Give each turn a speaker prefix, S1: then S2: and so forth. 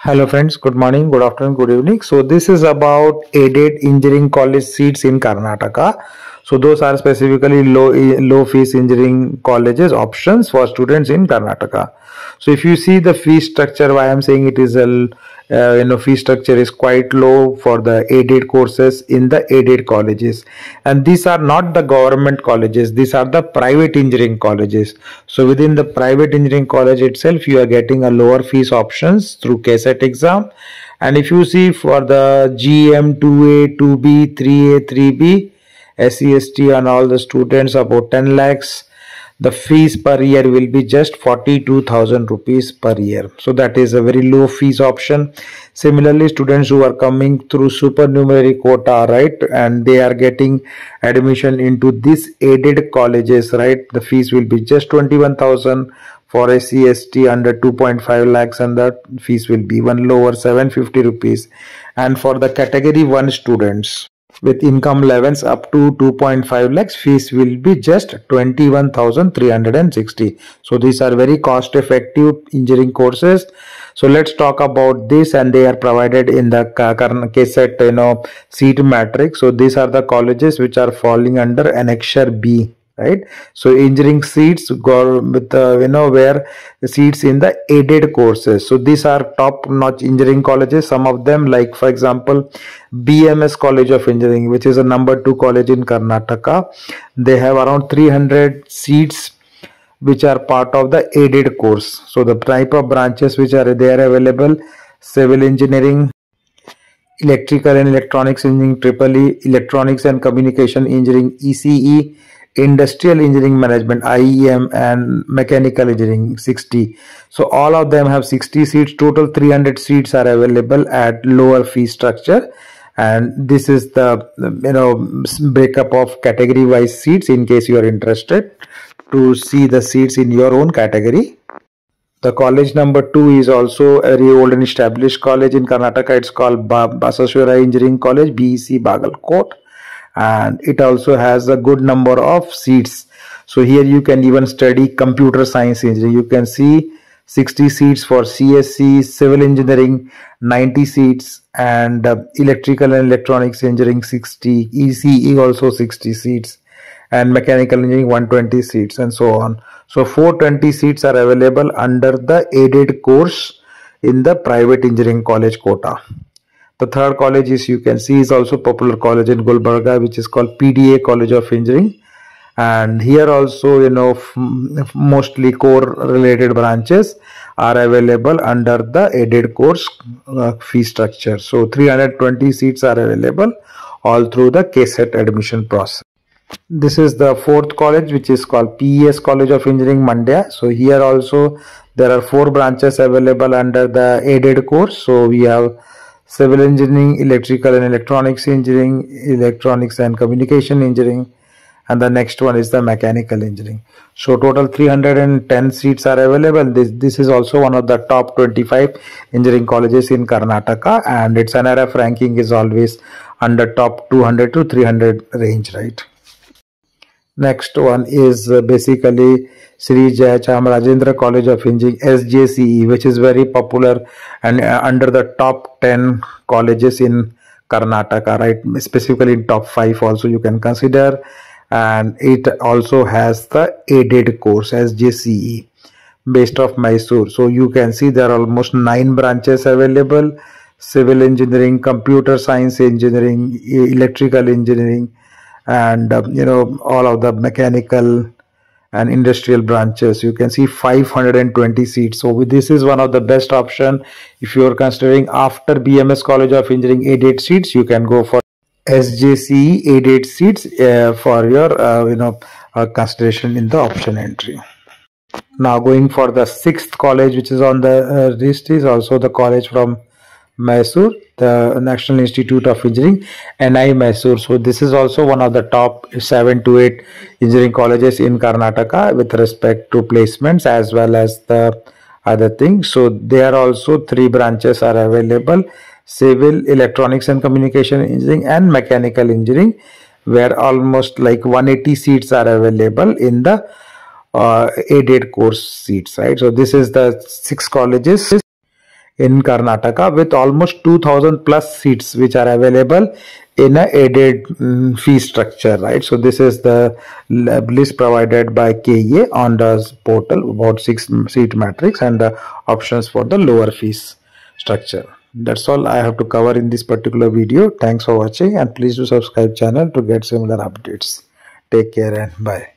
S1: Hello friends, good morning, good afternoon, good evening. So this is about aided engineering college seats in Karnataka. So those are specifically low low fees engineering colleges options for students in Karnataka. So if you see the fee structure, why I'm saying it is a uh, you know fee structure is quite low for the aided courses in the aided colleges. And these are not the government colleges. These are the private engineering colleges. So within the private engineering college itself you are getting a lower fees options through KCET exam. And if you see for the GM 2A 2B 3A 3B SCST and all the students about 10 lakhs the fees per year will be just 42,000 rupees per year. So that is a very low fees option. Similarly, students who are coming through supernumerary quota, right, and they are getting admission into these aided colleges, right, the fees will be just 21,000 for a CST under 2.5 lakhs and the fees will be one lower 750 rupees and for the category 1 students with income levels up to 2.5 lakhs fees will be just 21360 so these are very cost effective engineering courses. So let's talk about this and they are provided in the KCET you know seat matrix. So these are the colleges which are falling under annexure B right? So engineering seats go with uh, you know where the seats in the aided courses. So these are top notch engineering colleges. Some of them like for example bms college of engineering which is a number two college in karnataka. They have around 300 seats which are part of the aided course. So the type of branches which are there available civil engineering electrical and electronics engineering triple e electronics and communication engineering ece industrial engineering management IEM and mechanical engineering 60 so all of them have 60 seats. Total 300 seats are available at lower fee structure. And this is the you know breakup of category wise seats in case you are interested to see the seats in your own category. The college number two is also a very old and established college in Karnataka. It's called Basaveshwara Engineering College, BEC Bagalkot and it also has a good number of seats. So here you can even study computer science engineering. You can see 60 seats for CSE civil engineering 90 seats and uh, electrical and electronics engineering 60 ECE also 60 seats and mechanical engineering 120 seats and so on. So 420 seats are available under the aided course in the private engineering college quota the third college is you can see is also popular college in Gulbarga which is called PDA College of Engineering. And here also you know mostly core related branches are available under the aided course uh, fee structure. So 320 seats are available all through the KCET admission process. This is the fourth college which is called PES College of Engineering Mandya. So here also there are four branches available under the aided course. So we have civil engineering, electrical and electronics engineering, electronics and communication engineering, and the next one is the mechanical engineering. So total 310 seats are available. This, this is also one of the top 25 engineering colleges in Karnataka and its NRF ranking is always under top 200 to 300 range, right? Next one is uh, basically Sri Jayachamarajendra College of Engineering SJCE which is very popular and uh, under the top 10 colleges in Karnataka right? Specifically in top 5 also you can consider. And it also has the aided course SJCE based of Mysore. So you can see there are almost 9 branches available. Civil engineering computer science engineering electrical engineering and uh, you know all of the mechanical and industrial branches. You can see 520 seats. So this is one of the best option. If you are considering after bms college of engineering 88 seats you can go for sjce 88 seats uh, for your uh, you know uh, consideration in the option entry. Now going for the sixth college which is on the uh, list is also the college from Mysore, the National Institute of Engineering, NIE Mysore. So this is also one of the top seven to eight engineering colleges in Karnataka with respect to placements as well as the other things. So there are also three branches are available: civil, electronics and communication engineering, and mechanical engineering, where almost like 180 seats are available in the uh, aided course seats. Right. So this is the six colleges in Karnataka with almost 2000 plus seats which are available in a aided um, fee structure right? So this is the list provided by KEA on the portal about six seat matrix and the options for the lower fees structure. That's all i have to cover in this particular video. Thanks for watching and please do subscribe channel to get similar updates. Take care and bye